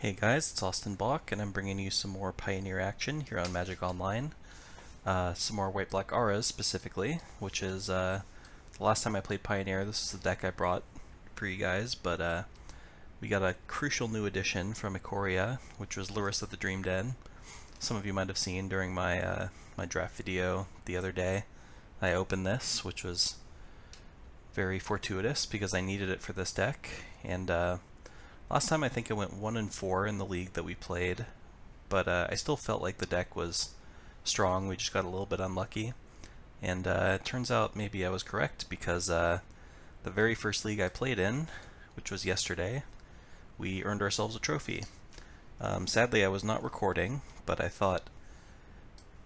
Hey guys, it's Austin Bach, and I'm bringing you some more Pioneer action here on Magic Online. Uh, some more White Black Auras specifically, which is uh, the last time I played Pioneer. This is the deck I brought for you guys, but uh, we got a crucial new addition from Ikoria, which was Lurrus of the Dream Den. Some of you might have seen during my uh, my draft video the other day. I opened this, which was very fortuitous because I needed it for this deck, and uh, Last time I think I went 1 and 4 in the league that we played, but uh, I still felt like the deck was strong. We just got a little bit unlucky. And uh, it turns out maybe I was correct because uh, the very first league I played in, which was yesterday, we earned ourselves a trophy. Um, sadly, I was not recording, but I thought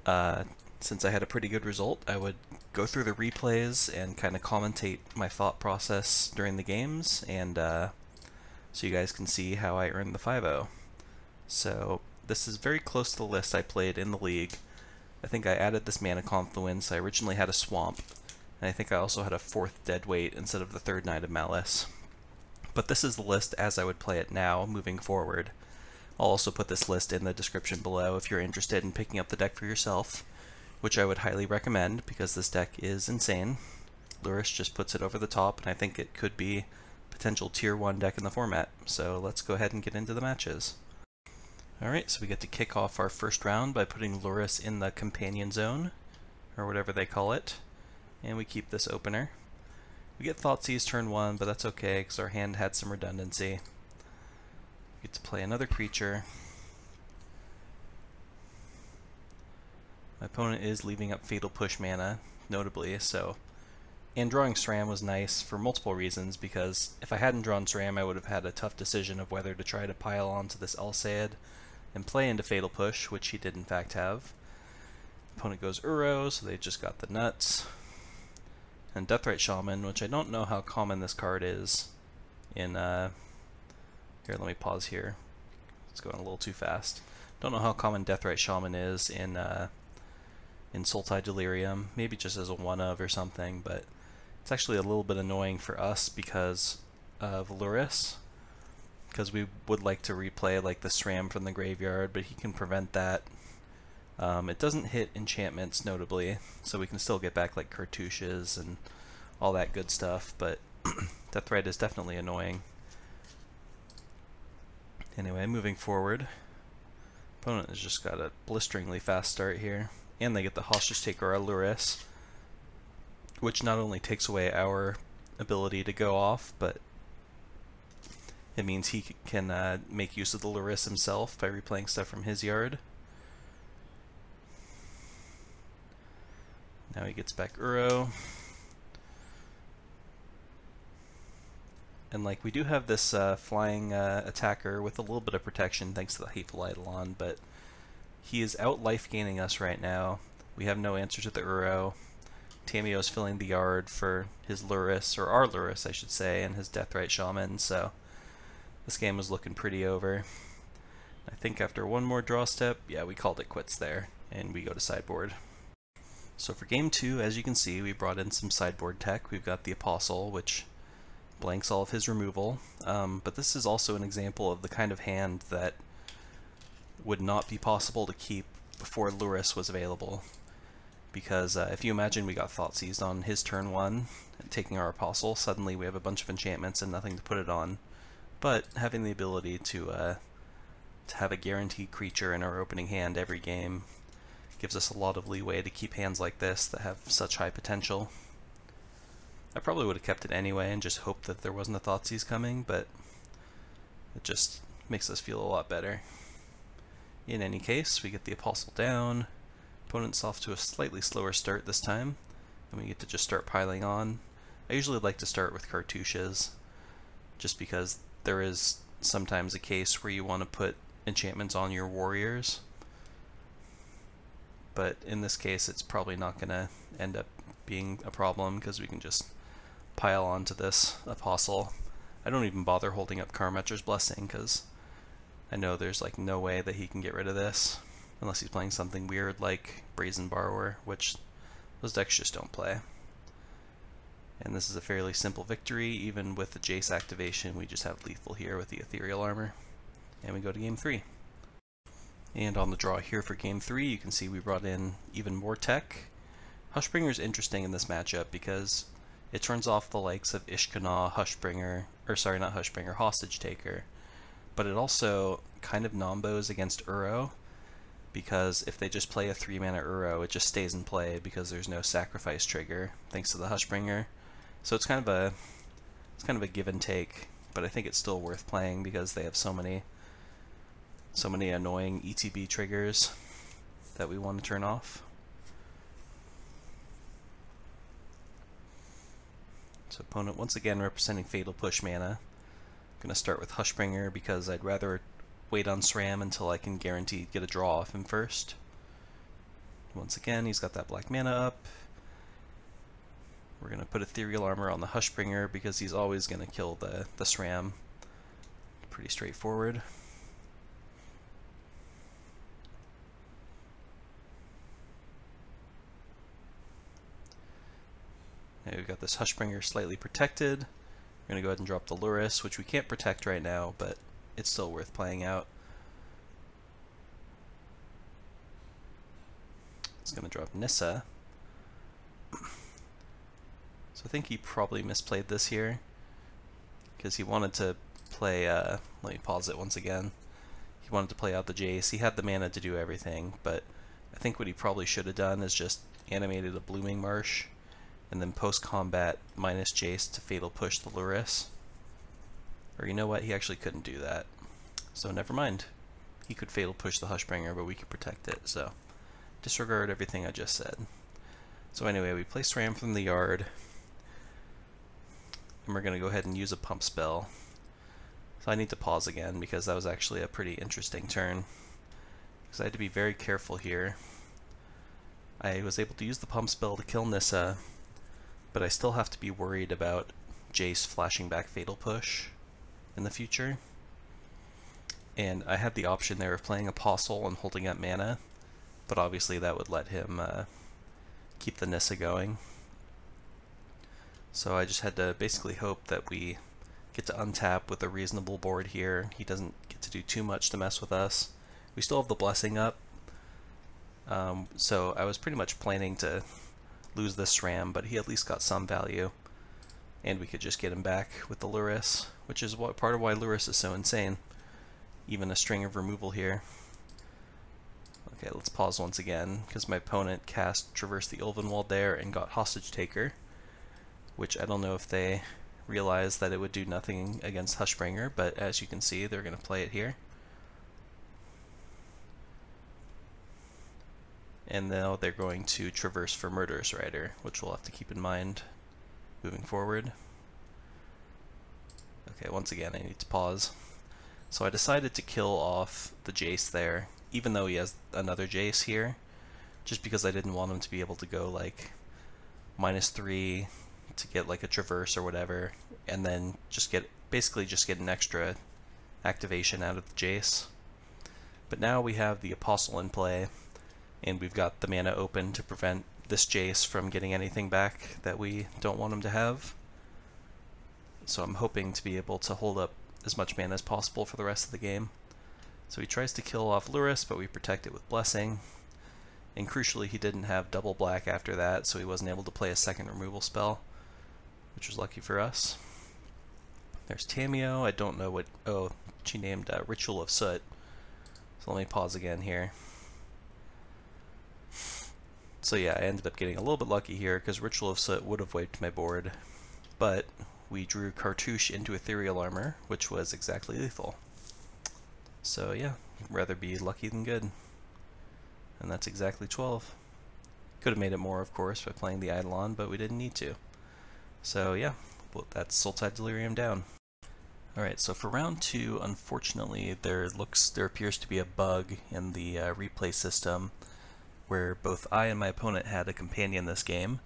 uh, since I had a pretty good result, I would go through the replays and kind of commentate my thought process during the games and uh, so you guys can see how I earned the 5-0. So this is very close to the list I played in the league. I think I added this Mana Confluence. I originally had a Swamp, and I think I also had a fourth Deadweight instead of the third Knight of Malice. But this is the list as I would play it now, moving forward. I'll also put this list in the description below if you're interested in picking up the deck for yourself, which I would highly recommend because this deck is insane. Lurrus just puts it over the top, and I think it could be potential tier 1 deck in the format. So let's go ahead and get into the matches. Alright, so we get to kick off our first round by putting Lurrus in the companion zone, or whatever they call it, and we keep this opener. We get Thoughtseize turn 1, but that's okay because our hand had some redundancy. We get to play another creature. My opponent is leaving up Fatal Push mana, notably, so and drawing SRAM was nice for multiple reasons, because if I hadn't drawn SRAM, I would have had a tough decision of whether to try to pile onto this Alseid and play into Fatal Push, which he did in fact have. Opponent goes Uro, so they just got the nuts. And Deathrite Shaman, which I don't know how common this card is in, uh, here, let me pause here. It's going a little too fast. Don't know how common Deathrite Shaman is in, uh, in Sultai Delirium, maybe just as a one of or something, but it's actually a little bit annoying for us because of Lurrus, because we would like to replay like the SRAM from the graveyard, but he can prevent that. Um, it doesn't hit enchantments notably, so we can still get back like cartouches and all that good stuff, but Deathrite is definitely annoying. Anyway, moving forward. Opponent has just got a blisteringly fast start here. And they get the Hostage Taker Lurrus which not only takes away our ability to go off, but it means he can uh, make use of the Lurrus himself by replaying stuff from his yard. Now he gets back Uro. And like we do have this uh, flying uh, attacker with a little bit of protection thanks to the Hateful Eidolon, but he is out life gaining us right now. We have no answer to the Uro. Tamiyo's filling the yard for his Lurrus, or our Lurrus, I should say, and his Deathrite Shaman, so this game was looking pretty over. I think after one more draw step, yeah, we called it quits there, and we go to sideboard. So for game two, as you can see, we brought in some sideboard tech. We've got the Apostle, which blanks all of his removal, um, but this is also an example of the kind of hand that would not be possible to keep before Lurrus was available because uh, if you imagine we got Thoughtseize on his turn one, taking our Apostle, suddenly we have a bunch of enchantments and nothing to put it on. But having the ability to, uh, to have a guaranteed creature in our opening hand every game gives us a lot of leeway to keep hands like this that have such high potential. I probably would have kept it anyway and just hoped that there wasn't a Thoughtseize coming, but it just makes us feel a lot better. In any case, we get the Apostle down, Opponent's off to a slightly slower start this time, and we get to just start piling on. I usually like to start with cartouches, just because there is sometimes a case where you want to put enchantments on your warriors. But in this case, it's probably not going to end up being a problem because we can just pile onto this apostle. I don't even bother holding up Karametra's Blessing because I know there's like no way that he can get rid of this unless he's playing something weird like Brazen Borrower, which those decks just don't play. And this is a fairly simple victory, even with the Jace activation, we just have lethal here with the Ethereal Armor. and we go to game three. And on the draw here for game three, you can see we brought in even more tech. Hushbringer is interesting in this matchup because it turns off the likes of Ishkanah, Hushbringer, or sorry, not Hushbringer, Hostage Taker. But it also kind of nombos against Uro, because if they just play a 3 mana Uro, it just stays in play because there's no sacrifice trigger, thanks to the Hushbringer. So it's kind of a it's kind of a give and take, but I think it's still worth playing because they have so many so many annoying ETB triggers that we want to turn off. So opponent once again representing Fatal Push mana. I'm going to start with Hushbringer because I'd rather wait on SRAM until I can guarantee get a draw off him first. Once again, he's got that black mana up. We're going to put Ethereal Armor on the Hushbringer because he's always going to kill the, the SRAM. Pretty straightforward. Now we've got this Hushbringer slightly protected. We're going to go ahead and drop the Lurrus, which we can't protect right now, but it's still worth playing out. It's going to drop Nissa. So I think he probably misplayed this here, because he wanted to play, uh, let me pause it once again. He wanted to play out the Jace. He had the mana to do everything, but I think what he probably should have done is just animated a Blooming Marsh and then post-combat minus Jace to Fatal Push the Lurrus. Or you know what, he actually couldn't do that. So never mind. He could Fatal Push the Hushbringer, but we could protect it, so disregard everything I just said. So anyway, we play Sram from the yard, and we're going to go ahead and use a pump spell. So I need to pause again, because that was actually a pretty interesting turn. Because I had to be very careful here. I was able to use the pump spell to kill Nissa, but I still have to be worried about Jace flashing back Fatal Push in the future. And I had the option there of playing Apostle and holding up mana, but obviously that would let him uh, keep the Nissa going. So I just had to basically hope that we get to untap with a reasonable board here. He doesn't get to do too much to mess with us. We still have the Blessing up, um, so I was pretty much planning to lose this Sram, but he at least got some value. And we could just get him back with the Lurrus, which is what part of why Lurrus is so insane. Even a string of removal here. Okay, let's pause once again, because my opponent cast Traverse the Ulvenwald there and got Hostage Taker, which I don't know if they realized that it would do nothing against Hushbringer, but as you can see, they're going to play it here. and now they're going to traverse for Murderous Rider, which we'll have to keep in mind moving forward. Okay, once again I need to pause. So I decided to kill off the Jace there, even though he has another Jace here, just because I didn't want him to be able to go like minus three to get like a traverse or whatever, and then just get basically just get an extra activation out of the Jace. But now we have the Apostle in play, and we've got the mana open to prevent this Jace from getting anything back that we don't want him to have. So I'm hoping to be able to hold up as much mana as possible for the rest of the game. So he tries to kill off Lurrus, but we protect it with Blessing. And crucially, he didn't have double black after that, so he wasn't able to play a second removal spell, which was lucky for us. There's Tamiyo. I don't know what... Oh, she named uh, Ritual of Soot. So let me pause again here. So yeah, I ended up getting a little bit lucky here because Ritual of Soot would have wiped my board, but we drew Cartouche into Ethereal Armor, which was exactly lethal. So yeah, rather be lucky than good. And that's exactly 12. Could have made it more, of course, by playing the Eidolon, but we didn't need to. So yeah, well, that's Sultai Delirium down. Alright, so for round two, unfortunately, there looks there appears to be a bug in the uh, replay system where both I and my opponent had a companion this game.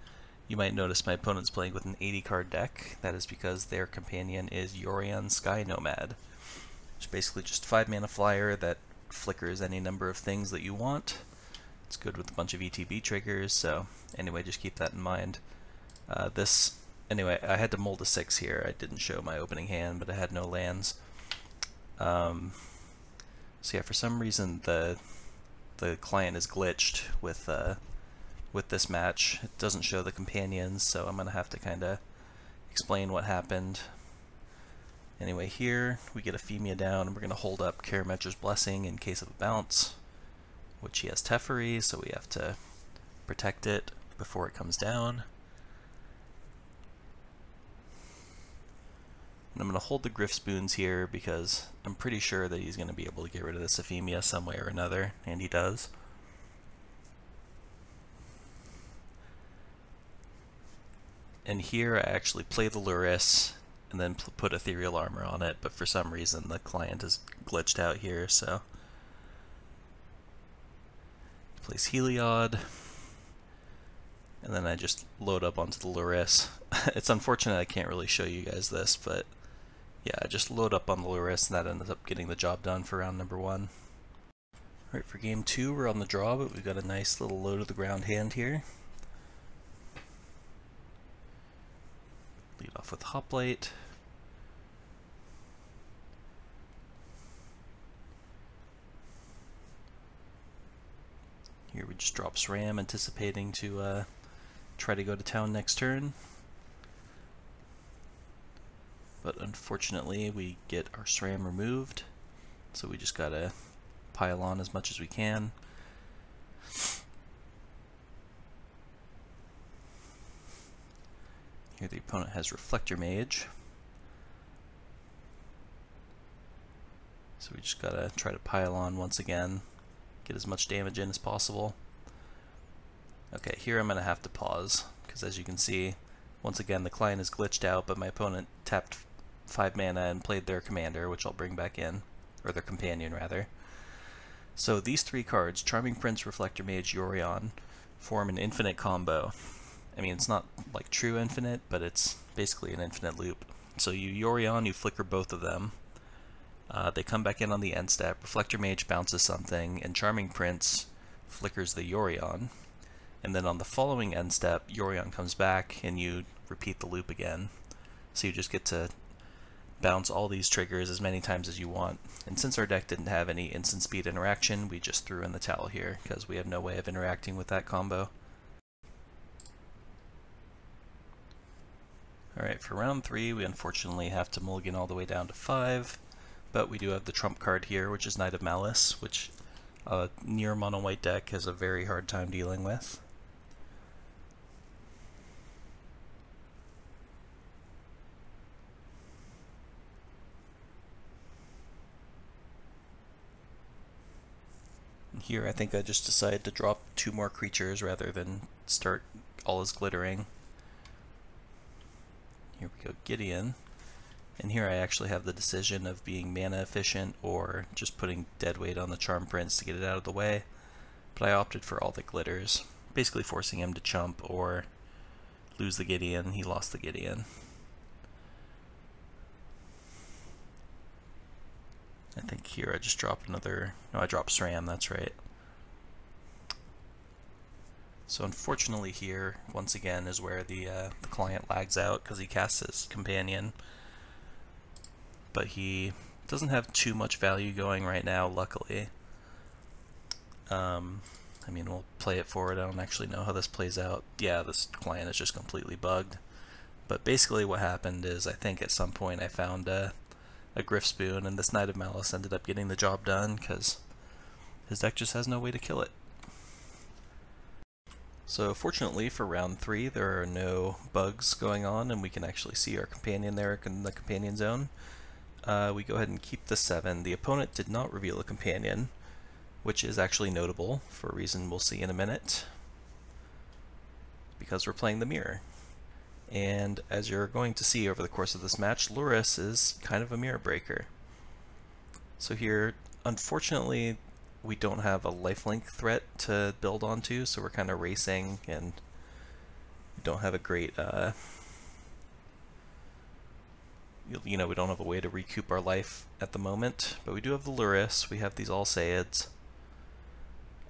You might notice my opponent's playing with an 80 card deck. That is because their companion is Yorion Sky Nomad. It's basically just 5 mana flyer that flickers any number of things that you want. It's good with a bunch of ETB triggers, so anyway, just keep that in mind. Uh, this, anyway, I had to mold a 6 here. I didn't show my opening hand, but I had no lands. Um, So yeah, for some reason the the client is glitched with uh, with this match. It doesn't show the companions, so I'm gonna have to kind of explain what happened. Anyway, here we get Aphemia down, and we're gonna hold up Karametra's Blessing in case of a bounce, which he has Teferi, so we have to protect it before it comes down. And I'm going to hold the Gryff's Boons here because I'm pretty sure that he's going to be able to get rid of this Aphemia some way or another, and he does. And here I actually play the Lurrus and then put Ethereal Armor on it, but for some reason the client is glitched out here, so... Place Heliod, and then I just load up onto the Lurrus. it's unfortunate I can't really show you guys this, but yeah, just load up on the Lurrus and that ends up getting the job done for round number one. Alright, for game two, we're on the draw, but we've got a nice little low to the ground hand here. Lead off with Hoplite. Here we just drop SRAM, anticipating to uh, try to go to town next turn but unfortunately we get our SRAM removed so we just gotta pile on as much as we can. Here the opponent has Reflector Mage. So we just gotta try to pile on once again get as much damage in as possible. Okay here I'm gonna have to pause because as you can see once again the client is glitched out but my opponent tapped 5 mana and played their commander, which I'll bring back in, or their companion rather. So these three cards, Charming Prince, Reflector Mage, Yorion, form an infinite combo. I mean, it's not like true infinite, but it's basically an infinite loop. So you Yorion, you flicker both of them. Uh, they come back in on the end step. Reflector Mage bounces something, and Charming Prince flickers the Yorion. And then on the following end step, Yorion comes back, and you repeat the loop again. So you just get to bounce all these triggers as many times as you want. And since our deck didn't have any instant speed interaction, we just threw in the towel here, because we have no way of interacting with that combo. Alright, for round 3 we unfortunately have to mulligan all the way down to 5, but we do have the trump card here, which is Knight of Malice, which a near mono-white deck has a very hard time dealing with. Here I think I just decided to drop two more creatures rather than start all his glittering. Here we go, Gideon. And here I actually have the decision of being mana efficient or just putting dead weight on the Charm Prince to get it out of the way. But I opted for All That Glitters, basically forcing him to chump or lose the Gideon. He lost the Gideon. I think here I just dropped another, no I dropped SRAM, that's right. So unfortunately here, once again, is where the, uh, the client lags out because he casts his companion. But he doesn't have too much value going right now, luckily. Um, I mean, we'll play it forward. I don't actually know how this plays out. Yeah, this client is just completely bugged. But basically what happened is I think at some point I found a, a Gryff's Boon, and this Knight of Malice ended up getting the job done because his deck just has no way to kill it. So fortunately for round 3 there are no bugs going on and we can actually see our companion there in the companion zone. Uh, we go ahead and keep the 7. The opponent did not reveal a companion, which is actually notable for a reason we'll see in a minute, because we're playing the mirror. And as you're going to see over the course of this match, Lurrus is kind of a mirror breaker. So here, unfortunately, we don't have a lifelink threat to build onto, so we're kind of racing and don't have a great, uh, you know, we don't have a way to recoup our life at the moment, but we do have the Lurrus, we have these Alseids.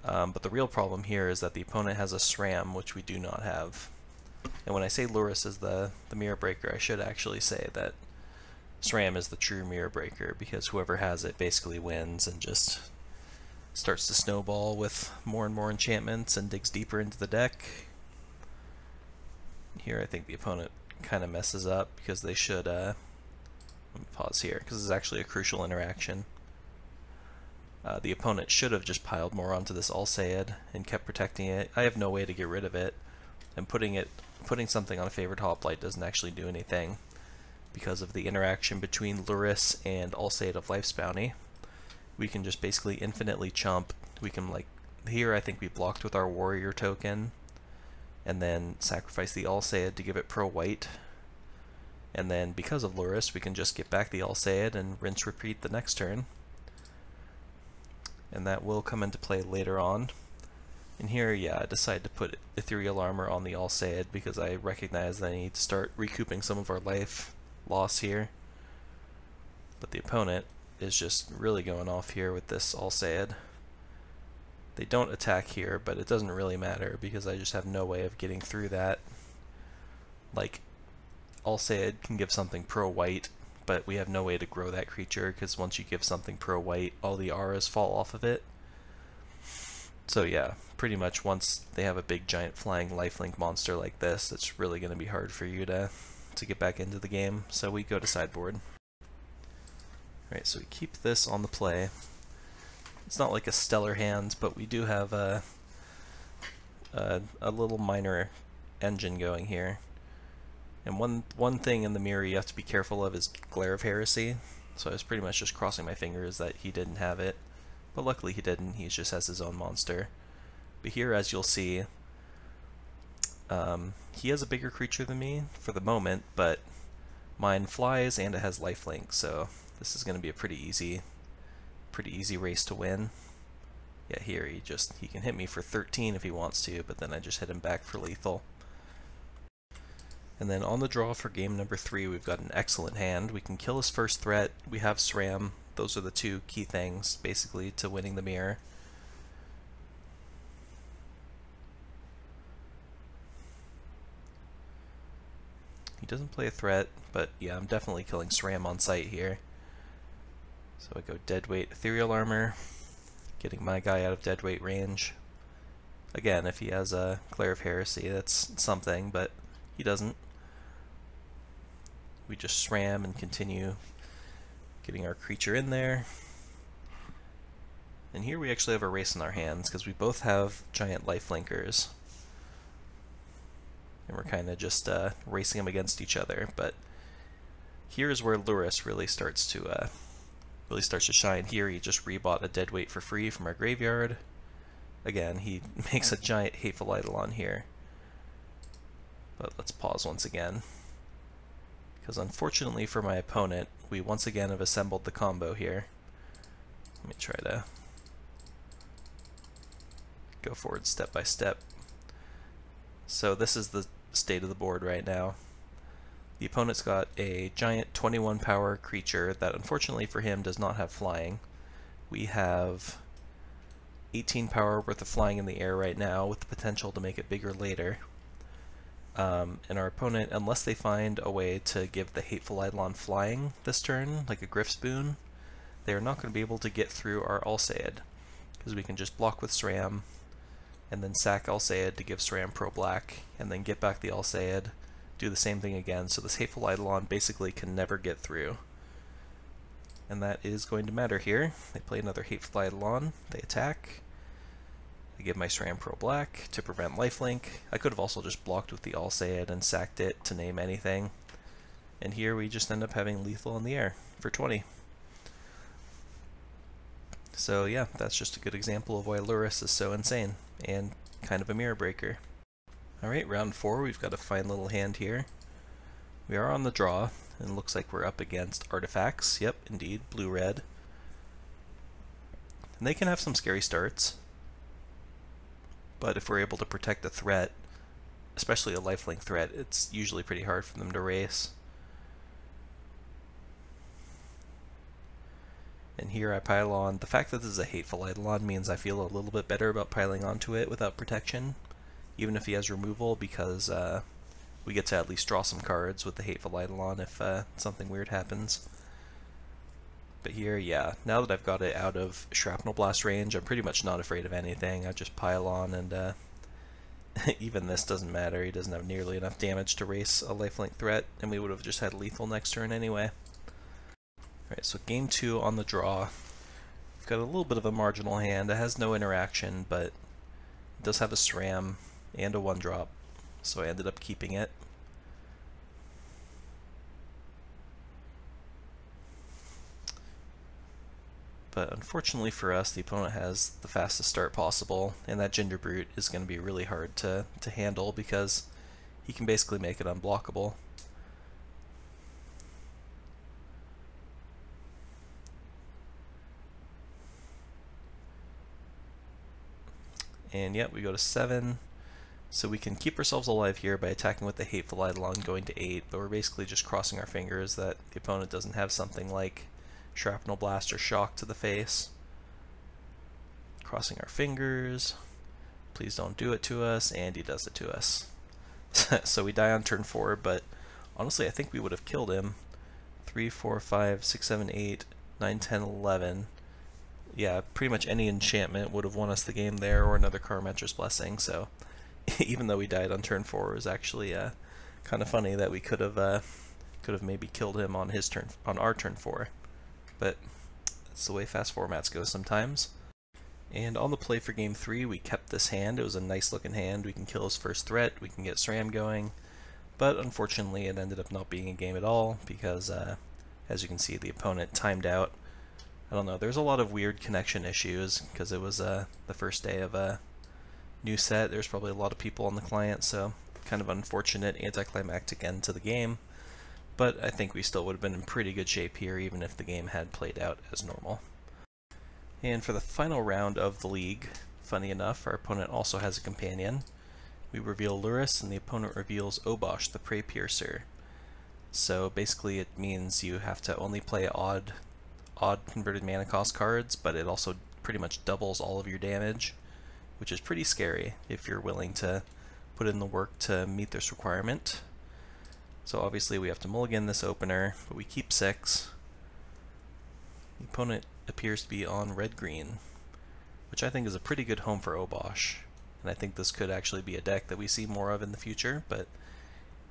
Um, but the real problem here is that the opponent has a SRAM, which we do not have. And when I say Lurrus is the, the mirror breaker, I should actually say that SRAM is the true mirror breaker because whoever has it basically wins and just starts to snowball with more and more enchantments and digs deeper into the deck. Here I think the opponent kind of messes up because they should, uh, pause here because this is actually a crucial interaction. Uh, the opponent should have just piled more onto this Alseid and kept protecting it. I have no way to get rid of it, and putting it, putting something on a favored hoplite doesn't actually do anything because of the interaction between Lurrus and Alseid of Life's Bounty. We can just basically infinitely chump. We can like here I think we blocked with our warrior token and then sacrifice the Alseid to give it pro white. And then because of Lurrus, we can just get back the Alseid and rinse repeat the next turn and that will come into play later on. And here, yeah, I decided to put Ethereal Armor on the Alseid because I recognize that I need to start recouping some of our life loss here. But the opponent is just really going off here with this Alseid. They don't attack here, but it doesn't really matter because I just have no way of getting through that. Like, Alseid can give something pro-white but we have no way to grow that creature because once you give something pro white, all the auras fall off of it. So yeah, pretty much once they have a big giant flying lifelink monster like this, it's really going to be hard for you to to get back into the game. So we go to sideboard. Alright, so we keep this on the play. It's not like a stellar hand, but we do have a, a, a little minor engine going here. And one one thing in the mirror you have to be careful of is Glare of Heresy. So I was pretty much just crossing my fingers that he didn't have it. But luckily he didn't, he just has his own monster. But here, as you'll see, um, he has a bigger creature than me for the moment, but mine flies and it has lifelink, so this is going to be a pretty easy, pretty easy race to win. Yeah, here he just, he can hit me for 13 if he wants to, but then I just hit him back for lethal. And then on the draw for game number three, we've got an excellent hand. We can kill his first threat. We have SRAM. Those are the two key things, basically, to winning the mirror. He doesn't play a threat, but yeah, I'm definitely killing SRAM on sight here. So I go deadweight ethereal armor, getting my guy out of deadweight range. Again, if he has a Glare of Heresy, that's something, but he doesn't we just SRAM and continue getting our creature in there. And here we actually have a race in our hands because we both have giant life linkers. And we're kind of just uh, racing them against each other. But here's where Lurrus really starts to uh, really starts to shine. Here he just rebought a dead weight for free from our graveyard. Again, he makes a giant hateful eidolon here. But let's pause once again because unfortunately for my opponent, we once again have assembled the combo here. Let me try to go forward step by step. So this is the state of the board right now. The opponent's got a giant 21 power creature that unfortunately for him does not have flying. We have 18 power worth of flying in the air right now with the potential to make it bigger later. Um, and our opponent, unless they find a way to give the Hateful Eidolon flying this turn, like a Gryff's Boon, they are not going to be able to get through our Alseid, because we can just block with SRAM, and then sack Alseid to give SRAM Pro Black, and then get back the Alseid, do the same thing again, so this Hateful Eidolon basically can never get through. And that is going to matter here. They play another Hateful Eidolon, they attack, I give my SRAM Pro Black to prevent lifelink. I could have also just blocked with the all Alseid and sacked it to name anything. And here we just end up having lethal in the air for 20. So yeah, that's just a good example of why Lurrus is so insane, and kind of a mirror breaker. Alright, round 4, we've got a fine little hand here. We are on the draw, and looks like we're up against artifacts. Yep, indeed, blue-red. And they can have some scary starts but if we're able to protect a threat, especially a lifelink threat, it's usually pretty hard for them to race. And here I pile on. The fact that this is a hateful Eidolon means I feel a little bit better about piling onto it without protection, even if he has removal, because uh, we get to at least draw some cards with the Hateful Eidolon if uh, something weird happens. But here, yeah, now that I've got it out of Shrapnel Blast range, I'm pretty much not afraid of anything. I just pile on and uh, even this doesn't matter. He doesn't have nearly enough damage to race a lifelink threat, and we would have just had lethal next turn anyway. Alright, so game two on the draw. We've got a little bit of a marginal hand. It has no interaction, but it does have a SRAM and a one drop, so I ended up keeping it. But unfortunately for us, the opponent has the fastest start possible, and that Ginger Brute is going to be really hard to, to handle because he can basically make it unblockable. And yet we go to 7, so we can keep ourselves alive here by attacking with the Hateful Eidolon going to 8, but we're basically just crossing our fingers that the opponent doesn't have something like Shrapnel Blast or Shock to the face. Crossing our fingers. Please don't do it to us, and he does it to us. so we die on turn 4, but honestly I think we would have killed him. 3, 4, 5, 6, 7, 8, 9, 10, 11. Yeah, pretty much any enchantment would have won us the game there, or another Karametra's Blessing, so even though we died on turn 4, it was actually uh, kind of funny that we could have uh, could have maybe killed him on his turn on our turn 4 but that's the way fast formats go sometimes. And on the play for game 3, we kept this hand. It was a nice looking hand. We can kill his first threat, we can get SRAM going, but unfortunately it ended up not being a game at all because, uh, as you can see, the opponent timed out. I don't know, there's a lot of weird connection issues because it was uh, the first day of a new set. There's probably a lot of people on the client, so kind of unfortunate anticlimactic end to the game but I think we still would have been in pretty good shape here even if the game had played out as normal. And for the final round of the league, funny enough, our opponent also has a companion. We reveal Lurrus and the opponent reveals Obosh, the Prey Piercer. So basically it means you have to only play odd, odd converted mana cost cards, but it also pretty much doubles all of your damage, which is pretty scary if you're willing to put in the work to meet this requirement. So obviously we have to mulligan this opener, but we keep six. The opponent appears to be on red-green, which I think is a pretty good home for Obosh. And I think this could actually be a deck that we see more of in the future, but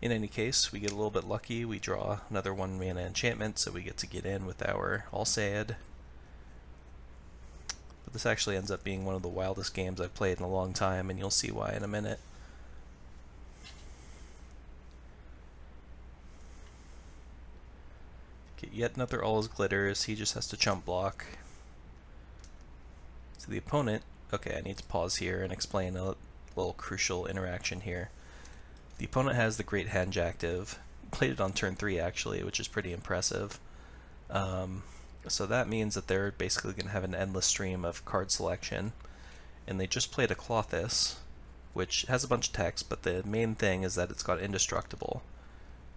in any case, we get a little bit lucky. We draw another one mana enchantment, so we get to get in with our Alseid. But this actually ends up being one of the wildest games I've played in a long time, and you'll see why in a minute. Get yet another All That Glitters. He just has to chump block. So the opponent, okay, I need to pause here and explain a little crucial interaction here. The opponent has the Great Henge active, played it on turn 3 actually, which is pretty impressive. Um, so that means that they're basically going to have an endless stream of card selection. And they just played a Klothys, which has a bunch of text, but the main thing is that it's got indestructible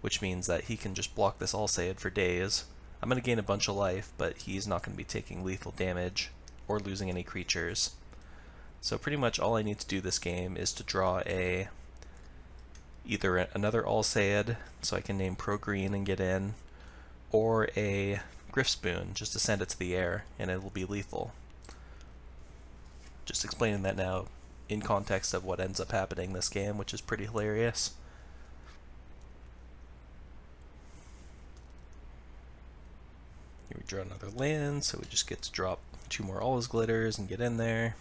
which means that he can just block this Alseid for days. I'm going to gain a bunch of life, but he's not going to be taking lethal damage or losing any creatures. So pretty much all I need to do this game is to draw a either another Alseid, so I can name Pro Green and get in, or a Gryff's Boon, just to send it to the air, and it will be lethal. Just explaining that now in context of what ends up happening this game, which is pretty hilarious. Here we draw another land, so we just get to drop two more All That Glitters and get in there.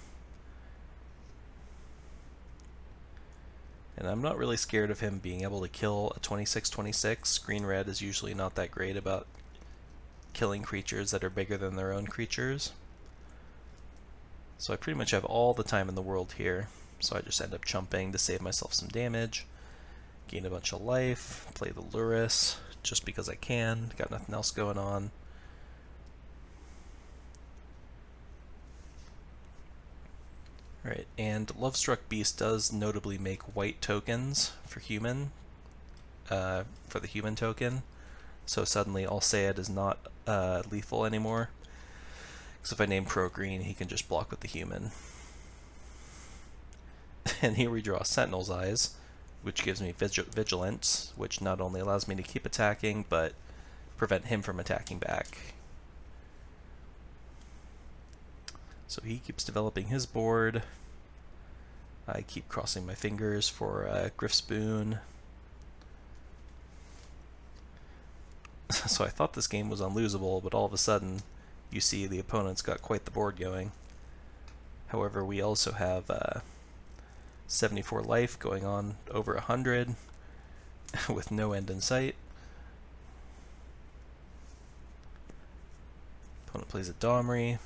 And I'm not really scared of him being able to kill a 26-26. Green-red is usually not that great about killing creatures that are bigger than their own creatures. So I pretty much have all the time in the world here. So I just end up chumping to save myself some damage. Gain a bunch of life, play the Lurrus, just because I can, got nothing else going on. Right, and Lovestruck Beast does notably make white tokens for human, uh, for the human token. So suddenly Alseid is not uh, lethal anymore. Because if I name Pro Green, he can just block with the human. and here we draw Sentinel's Eyes, which gives me vigil vigilance, which not only allows me to keep attacking, but prevent him from attacking back. So he keeps developing his board. I keep crossing my fingers for uh, Gryff's Boon. so I thought this game was unlosable, but all of a sudden you see the opponent's got quite the board going. However, we also have uh, 74 life going on over 100 with no end in sight. Opponent plays a Domri.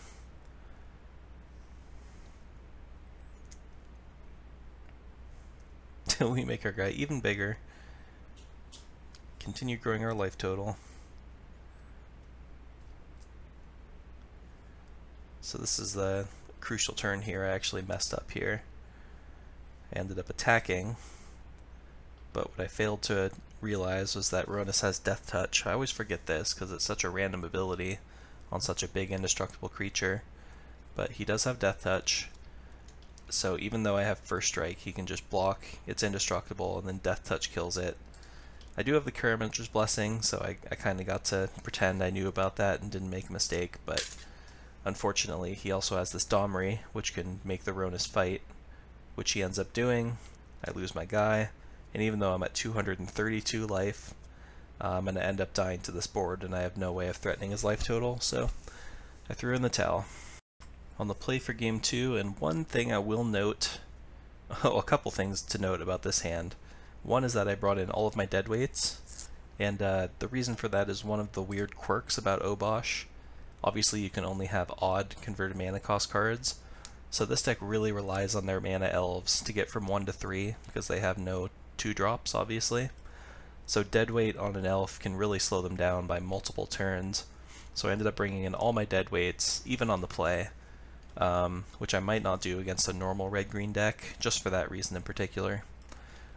Till we make our guy even bigger. Continue growing our life total. So this is the crucial turn here. I actually messed up here. I ended up attacking, but what I failed to realize was that Rhonas has Death Touch. I always forget this because it's such a random ability on such a big indestructible creature. But he does have Death Touch, so even though I have First Strike, he can just block, it's indestructible, and then Death Touch kills it. I do have the Karametra's Blessing, so I, I kind of got to pretend I knew about that and didn't make a mistake, but unfortunately he also has this Domri, which can make the Rhonas fight, which he ends up doing. I lose my guy, and even though I'm at 232 life, uh, I'm going to end up dying to this board, and I have no way of threatening his life total, so I threw in the towel. On the play for game two, and one thing I will note, oh, a couple things to note about this hand. One is that I brought in all of my dead weights, and uh, the reason for that is one of the weird quirks about Obosh. Obviously, you can only have odd converted mana cost cards, so this deck really relies on their mana elves to get from 1 to 3, because they have no 2 drops, obviously. So dead weight on an elf can really slow them down by multiple turns. So I ended up bringing in all my dead weights, even on the play, um, which I might not do against a normal red-green deck, just for that reason in particular.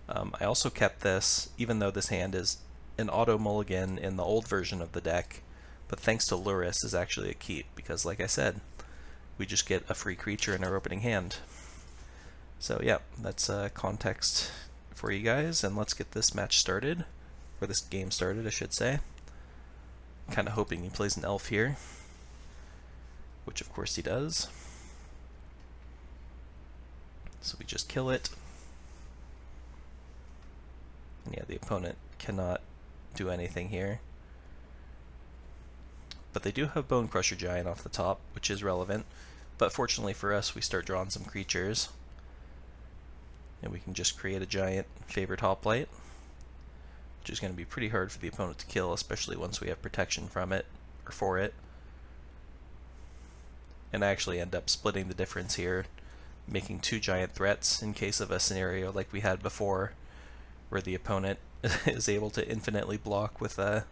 Um, I also kept this, even though this hand is an auto mulligan in the old version of the deck, but thanks to Lurrus is actually a keep, because like I said, we just get a free creature in our opening hand. So yeah, that's uh, context for you guys, and let's get this match started, or this game started, I should say. Kind of hoping he plays an elf here, which of course he does. So we just kill it. And yeah, the opponent cannot do anything here. But they do have Bone Crusher Giant off the top, which is relevant. But fortunately for us, we start drawing some creatures. And we can just create a giant Favored Hoplite, which is going to be pretty hard for the opponent to kill, especially once we have protection from it, or for it. And I actually end up splitting the difference here, making two giant threats in case of a scenario like we had before, where the opponent is able to infinitely block with a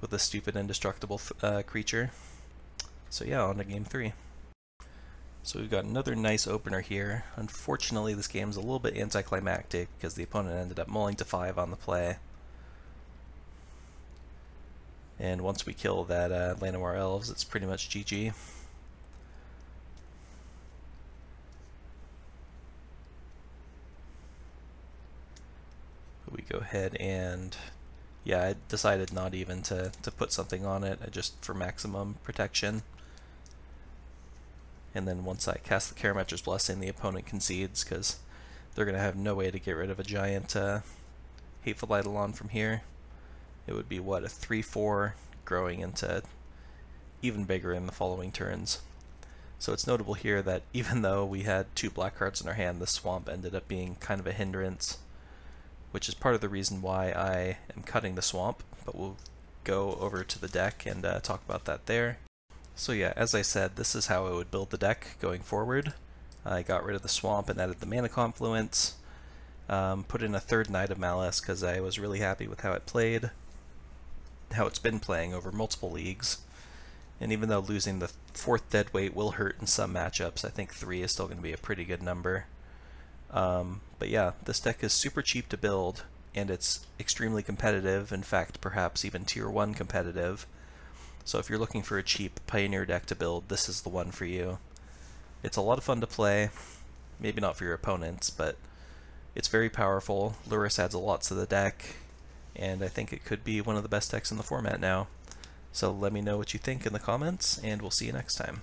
with a stupid indestructible uh, creature. So yeah, on to game three. So we've got another nice opener here. Unfortunately, this game's a little bit anticlimactic because the opponent ended up mulling to 5 on the play. And once we kill that uh, Llanowar Elves, it's pretty much GG. Go ahead and yeah, I decided not even to, to put something on it, just for maximum protection. And then once I cast the Karametra's Blessing, the opponent concedes because they're going to have no way to get rid of a giant uh, Hateful Eidolon from here. It would be, what, a 3-4 growing into even bigger in the following turns. So it's notable here that even though we had two black cards in our hand, the swamp ended up being kind of a hindrance, which is part of the reason why I am cutting the swamp, but we'll go over to the deck and uh, talk about that there. So yeah, as I said, this is how I would build the deck going forward. I got rid of the swamp and added the mana confluence. Um, put in a third Knight of Malice because I was really happy with how it played, how it's been playing over multiple leagues. And even though losing the fourth dead weight will hurt in some matchups, I think three is still going to be a pretty good number. Um, but yeah, this deck is super cheap to build, and it's extremely competitive, in fact perhaps even tier 1 competitive. So if you're looking for a cheap Pioneer deck to build, this is the one for you. It's a lot of fun to play, maybe not for your opponents, but It's very powerful. Lurrus adds a lot to the deck, and I think it could be one of the best decks in the format now. So let me know what you think in the comments, and we'll see you next time.